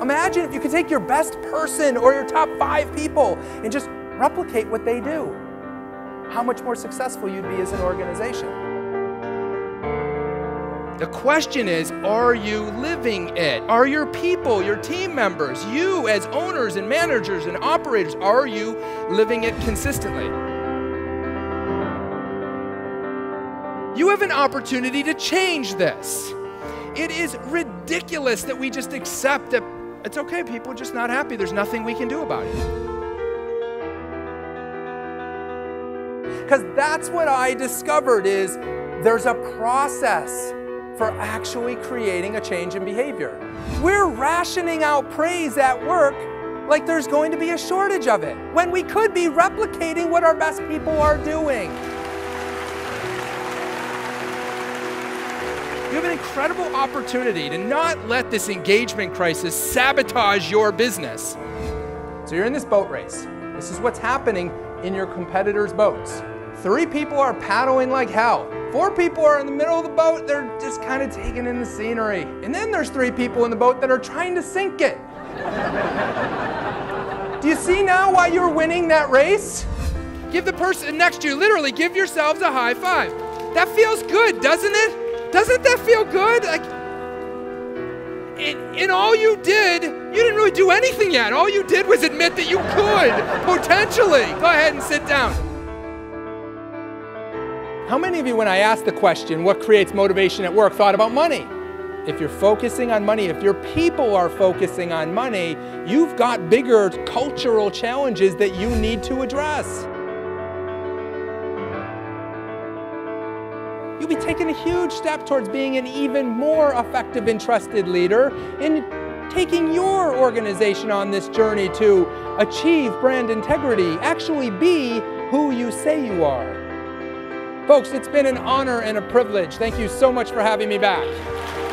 Imagine if you could take your best person or your top five people and just replicate what they do. How much more successful you'd be as an organization. The question is, are you living it? Are your people, your team members, you as owners and managers and operators, are you living it consistently? You have an opportunity to change this. It is ridiculous that we just accept that it's okay, people are just not happy. There's nothing we can do about it. Because that's what I discovered is there's a process for actually creating a change in behavior. We're rationing out praise at work like there's going to be a shortage of it when we could be replicating what our best people are doing. You have an incredible opportunity to not let this engagement crisis sabotage your business. So you're in this boat race. This is what's happening in your competitors' boats. Three people are paddling like hell. Four people are in the middle of the boat, they're just kind of taking in the scenery. And then there's three people in the boat that are trying to sink it. Do you see now why you're winning that race? Give the person next to you, literally, give yourselves a high five. That feels good, doesn't it? Doesn't that feel good? Like, in, in all you did, you didn't really do anything yet. All you did was admit that you could, potentially. Go ahead and sit down. How many of you, when I asked the question, what creates motivation at work, thought about money? If you're focusing on money, if your people are focusing on money, you've got bigger cultural challenges that you need to address. You'll be taking a huge step towards being an even more effective and trusted leader in taking your organization on this journey to achieve brand integrity, actually be who you say you are. Folks, it's been an honor and a privilege. Thank you so much for having me back.